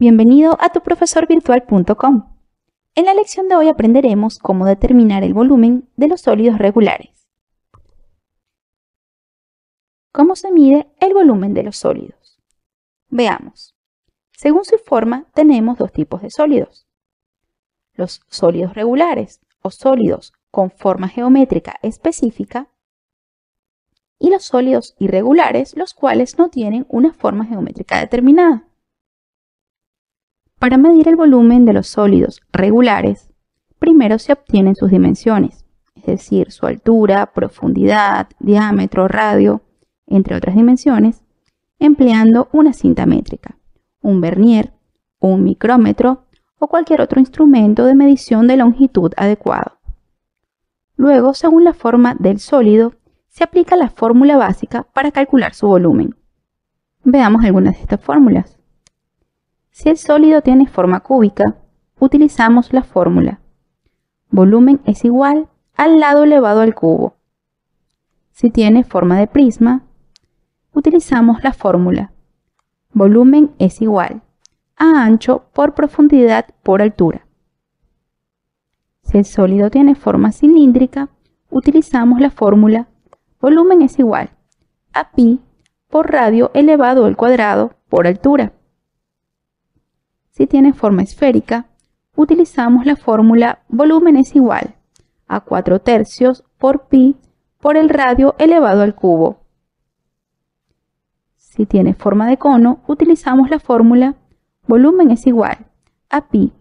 Bienvenido a tuprofesorvirtual.com. En la lección de hoy aprenderemos cómo determinar el volumen de los sólidos regulares. ¿Cómo se mide el volumen de los sólidos? Veamos. Según su forma, tenemos dos tipos de sólidos. Los sólidos regulares o sólidos con forma geométrica específica y los sólidos irregulares, los cuales no tienen una forma geométrica determinada. Para medir el volumen de los sólidos regulares, primero se obtienen sus dimensiones, es decir, su altura, profundidad, diámetro, radio, entre otras dimensiones, empleando una cinta métrica, un vernier, un micrómetro o cualquier otro instrumento de medición de longitud adecuado. Luego, según la forma del sólido, se aplica la fórmula básica para calcular su volumen. Veamos algunas de estas fórmulas. Si el sólido tiene forma cúbica, utilizamos la fórmula. Volumen es igual al lado elevado al cubo. Si tiene forma de prisma, utilizamos la fórmula. Volumen es igual a ancho por profundidad por altura. Si el sólido tiene forma cilíndrica, utilizamos la fórmula volumen es igual a pi por radio elevado al cuadrado por altura. Si tiene forma esférica, utilizamos la fórmula volumen es igual a 4 tercios por pi por el radio elevado al cubo. Si tiene forma de cono, utilizamos la fórmula volumen es igual a pi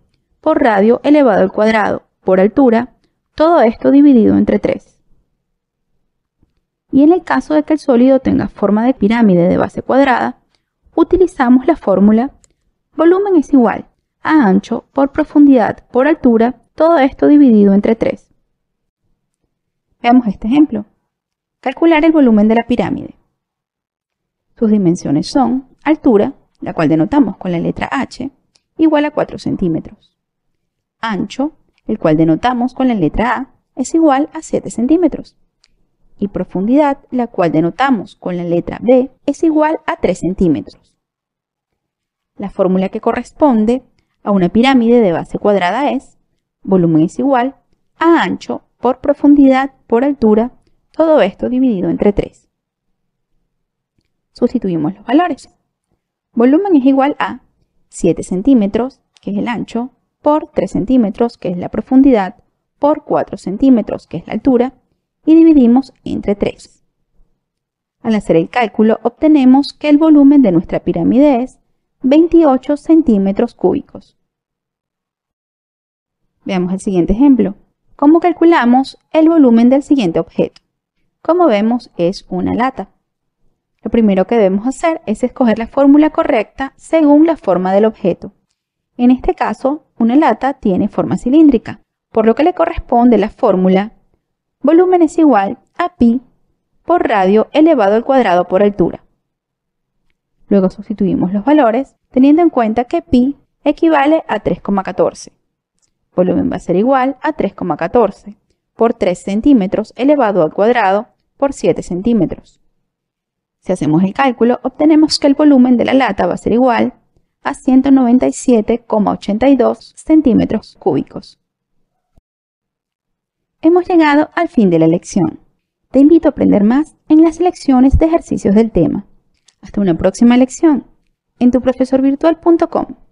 por radio elevado al cuadrado por altura, todo esto dividido entre 3. Y en el caso de que el sólido tenga forma de pirámide de base cuadrada, utilizamos la fórmula Volumen es igual a ancho por profundidad por altura, todo esto dividido entre 3. Veamos este ejemplo. Calcular el volumen de la pirámide. Sus dimensiones son altura, la cual denotamos con la letra H, igual a 4 centímetros. Ancho, el cual denotamos con la letra A, es igual a 7 centímetros. Y profundidad, la cual denotamos con la letra B, es igual a 3 centímetros. La fórmula que corresponde a una pirámide de base cuadrada es volumen es igual a ancho por profundidad por altura, todo esto dividido entre 3. Sustituimos los valores. Volumen es igual a 7 centímetros, que es el ancho, por 3 centímetros, que es la profundidad, por 4 centímetros, que es la altura, y dividimos entre 3. Al hacer el cálculo obtenemos que el volumen de nuestra pirámide es 28 centímetros cúbicos. Veamos el siguiente ejemplo. ¿Cómo calculamos el volumen del siguiente objeto? Como vemos, es una lata. Lo primero que debemos hacer es escoger la fórmula correcta según la forma del objeto. En este caso, una lata tiene forma cilíndrica, por lo que le corresponde la fórmula volumen es igual a pi por radio elevado al cuadrado por altura. Luego sustituimos los valores teniendo en cuenta que pi equivale a 3,14. Volumen va a ser igual a 3,14 por 3 centímetros elevado al cuadrado por 7 centímetros. Si hacemos el cálculo, obtenemos que el volumen de la lata va a ser igual a 197,82 centímetros cúbicos. Hemos llegado al fin de la lección. Te invito a aprender más en las lecciones de ejercicios del tema. Hasta una próxima lección en tuprofesorvirtual.com.